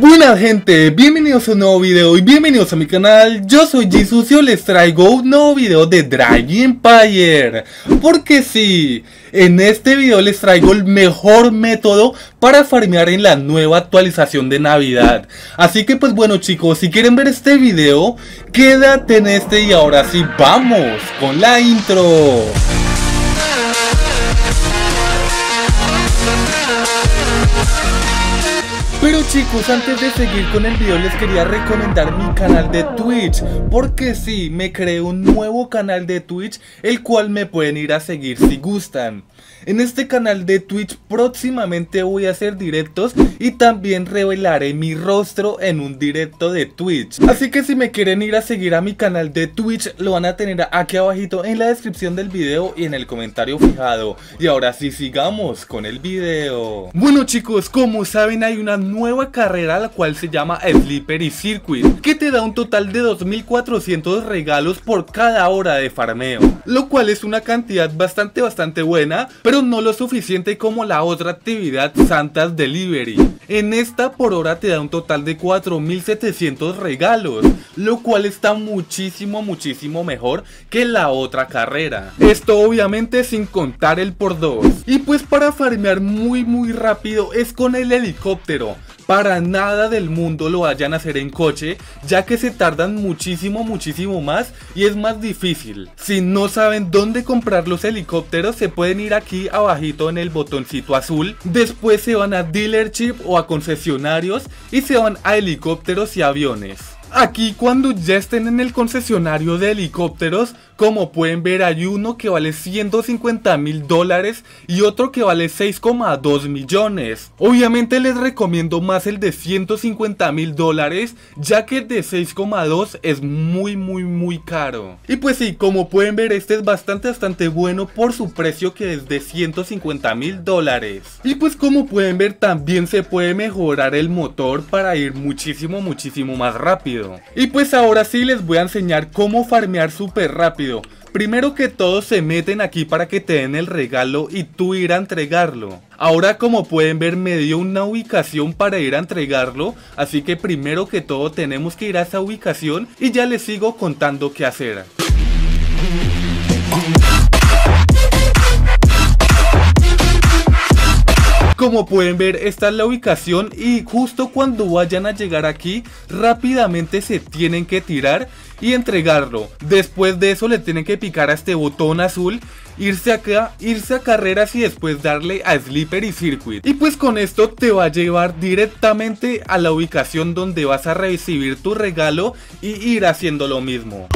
Buena gente, bienvenidos a un nuevo video y bienvenidos a mi canal, yo soy Jesus y hoy les traigo un nuevo video de Drive Empire. Porque sí, en este video les traigo el mejor método para farmear en la nueva actualización de Navidad. Así que pues bueno chicos, si quieren ver este video, quédate en este y ahora sí vamos con la intro Pero chicos, antes de seguir con el video les quería recomendar mi canal de Twitch Porque sí, me creé un nuevo canal de Twitch El cual me pueden ir a seguir si gustan en este canal de Twitch próximamente voy a hacer directos y también revelaré mi rostro en un directo de Twitch. Así que si me quieren ir a seguir a mi canal de Twitch lo van a tener aquí abajito en la descripción del video y en el comentario fijado. Y ahora sí sigamos con el video. Bueno chicos, como saben hay una nueva carrera la cual se llama Slippery Circuit que te da un total de 2400 regalos por cada hora de farmeo. Lo cual es una cantidad bastante bastante buena pero no lo suficiente como la otra actividad Santas Delivery. En esta por hora te da un total de 4700 regalos, lo cual está muchísimo muchísimo mejor que la otra carrera. Esto obviamente sin contar el por 2. Y pues para farmear muy muy rápido es con el helicóptero para nada del mundo lo vayan a hacer en coche, ya que se tardan muchísimo, muchísimo más y es más difícil. Si no saben dónde comprar los helicópteros, se pueden ir aquí abajito en el botoncito azul. Después se van a dealership o a concesionarios y se van a helicópteros y aviones. Aquí cuando ya estén en el concesionario de helicópteros, como pueden ver hay uno que vale 150 mil dólares y otro que vale 6,2 millones. Obviamente les recomiendo más el de 150 mil dólares ya que el de 6,2 es muy muy muy caro. Y pues sí, como pueden ver este es bastante bastante bueno por su precio que es de 150 mil dólares. Y pues como pueden ver también se puede mejorar el motor para ir muchísimo muchísimo más rápido. Y pues ahora sí les voy a enseñar cómo farmear súper rápido. Primero que todo se meten aquí para que te den el regalo y tú ir a entregarlo. Ahora como pueden ver me dio una ubicación para ir a entregarlo, así que primero que todo tenemos que ir a esa ubicación y ya les sigo contando qué hacer. Como pueden ver, esta es la ubicación y justo cuando vayan a llegar aquí, rápidamente se tienen que tirar y entregarlo. Después de eso le tienen que picar a este botón azul, irse acá, irse a carreras y después darle a Slipper y Circuit. Y pues con esto te va a llevar directamente a la ubicación donde vas a recibir tu regalo y ir haciendo lo mismo.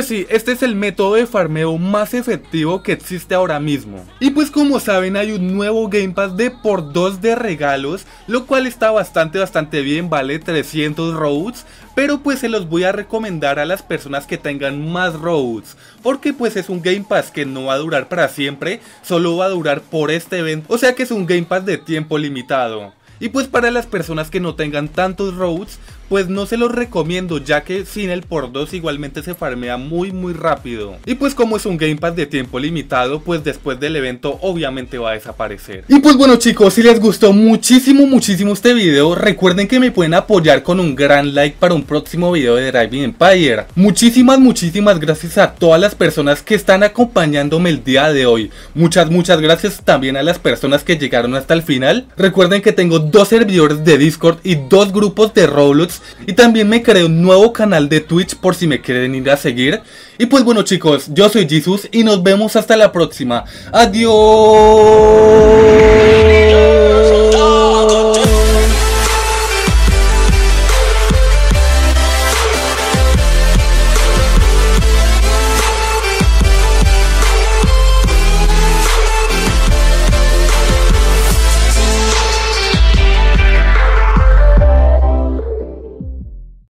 Pues sí, este es el método de farmeo más efectivo que existe ahora mismo. Y pues como saben hay un nuevo Game Pass de por 2 de regalos, lo cual está bastante bastante bien, vale 300 roads, pero pues se los voy a recomendar a las personas que tengan más roads, porque pues es un Game Pass que no va a durar para siempre, solo va a durar por este evento, o sea que es un Game Pass de tiempo limitado. Y pues para las personas que no tengan tantos roads, pues no se los recomiendo ya que sin el por 2 igualmente se farmea muy muy rápido. Y pues como es un Game Pass de tiempo limitado, pues después del evento obviamente va a desaparecer. Y pues bueno chicos, si les gustó muchísimo muchísimo este video, recuerden que me pueden apoyar con un gran like para un próximo video de Driving Empire. Muchísimas muchísimas gracias a todas las personas que están acompañándome el día de hoy. Muchas muchas gracias también a las personas que llegaron hasta el final. Recuerden que tengo dos servidores de Discord y dos grupos de Roblox y también me creé un nuevo canal de Twitch por si me quieren ir a seguir. Y pues bueno chicos, yo soy Jesus y nos vemos hasta la próxima. Adiós.